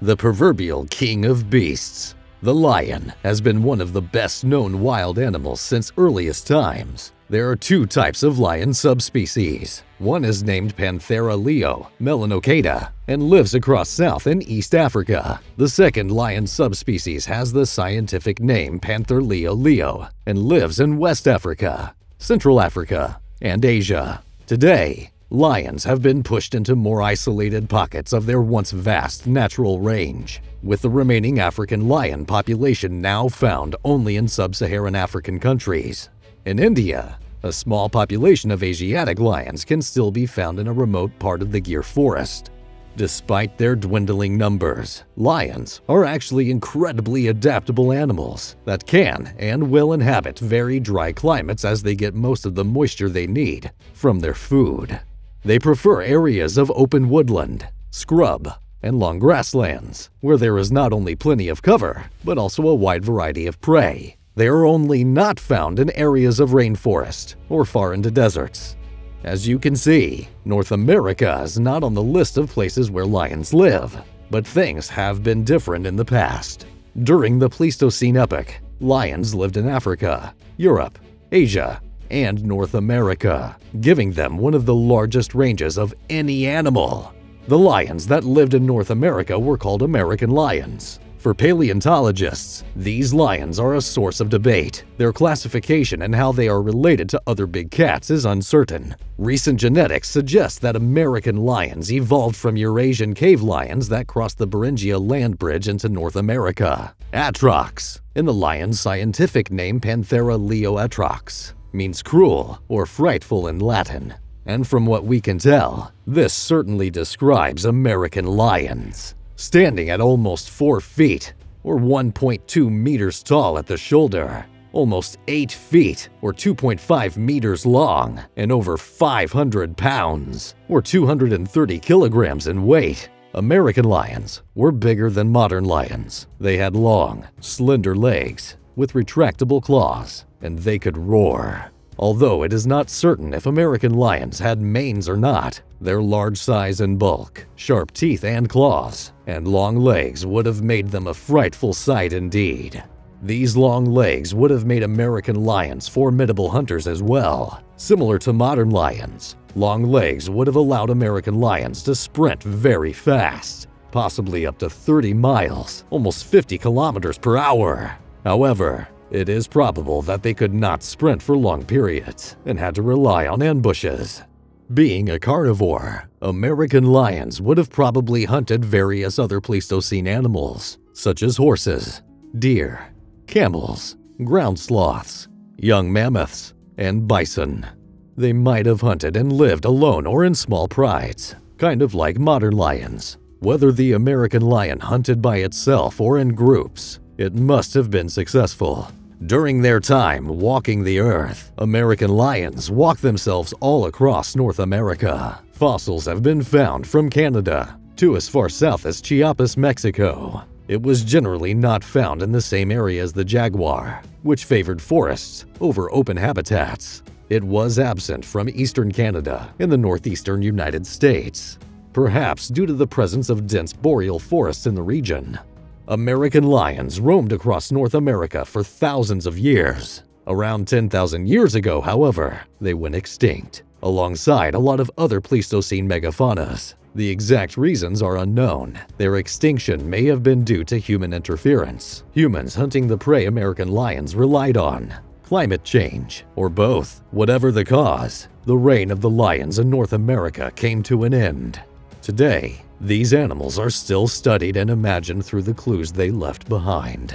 the proverbial king of beasts. The lion has been one of the best known wild animals since earliest times. There are two types of lion subspecies. One is named Panthera leo melanochaita and lives across South and East Africa. The second lion subspecies has the scientific name Panther leo leo and lives in West Africa, Central Africa, and Asia. Today, lions have been pushed into more isolated pockets of their once vast natural range, with the remaining African lion population now found only in sub-Saharan African countries. In India, a small population of Asiatic lions can still be found in a remote part of the Gir forest. Despite their dwindling numbers, lions are actually incredibly adaptable animals that can and will inhabit very dry climates as they get most of the moisture they need from their food. They prefer areas of open woodland, scrub, and long grasslands, where there is not only plenty of cover, but also a wide variety of prey. They are only not found in areas of rainforest or far into deserts. As you can see, North America is not on the list of places where lions live, but things have been different in the past. During the Pleistocene epoch, lions lived in Africa, Europe, Asia, and North America, giving them one of the largest ranges of any animal. The lions that lived in North America were called American lions. For paleontologists, these lions are a source of debate. Their classification and how they are related to other big cats is uncertain. Recent genetics suggest that American lions evolved from Eurasian cave lions that crossed the Beringia land bridge into North America. Atrox, in the lion's scientific name Panthera leo atrox, means cruel or frightful in Latin. And from what we can tell, this certainly describes American lions standing at almost 4 feet, or 1.2 meters tall at the shoulder, almost 8 feet, or 2.5 meters long, and over 500 pounds, or 230 kilograms in weight. American lions were bigger than modern lions. They had long, slender legs with retractable claws, and they could roar. Although it is not certain if American lions had manes or not, their large size and bulk, sharp teeth and claws, and long legs would have made them a frightful sight indeed. These long legs would have made American lions formidable hunters as well. Similar to modern lions, long legs would have allowed American lions to sprint very fast, possibly up to 30 miles, almost 50 kilometers per hour. However, it is probable that they could not sprint for long periods and had to rely on ambushes. Being a carnivore, American lions would have probably hunted various other Pleistocene animals, such as horses, deer, camels, ground sloths, young mammoths, and bison. They might have hunted and lived alone or in small prides, kind of like modern lions. Whether the American lion hunted by itself or in groups, it must have been successful. During their time walking the earth, American lions walked themselves all across North America. Fossils have been found from Canada to as far south as Chiapas, Mexico. It was generally not found in the same area as the jaguar, which favored forests over open habitats. It was absent from eastern Canada and the northeastern United States, perhaps due to the presence of dense boreal forests in the region. American lions roamed across North America for thousands of years. Around 10,000 years ago, however, they went extinct, alongside a lot of other Pleistocene megafaunas. The exact reasons are unknown. Their extinction may have been due to human interference, humans hunting the prey American lions relied on, climate change, or both. Whatever the cause, the reign of the lions in North America came to an end. Today, these animals are still studied and imagined through the clues they left behind.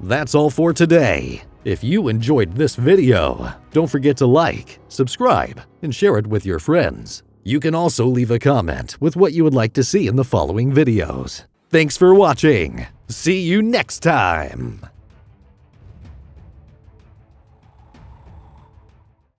That's all for today. If you enjoyed this video, don't forget to like, subscribe, and share it with your friends. You can also leave a comment with what you would like to see in the following videos. Thanks for watching. See you next time.